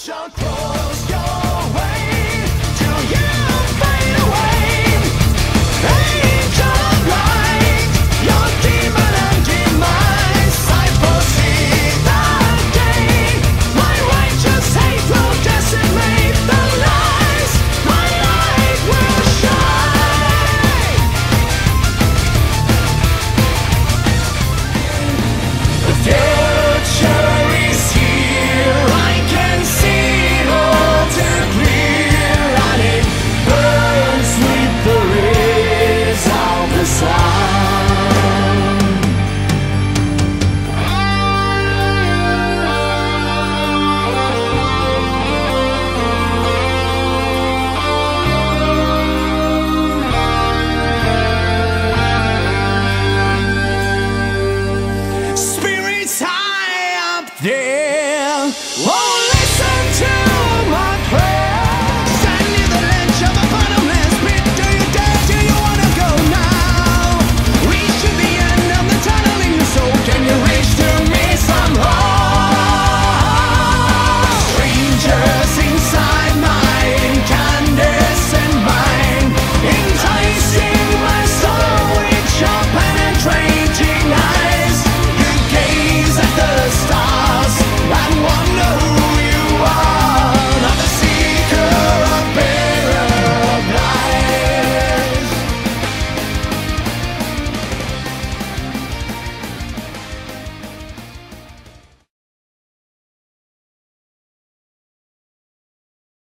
Sean Crow. Yeah.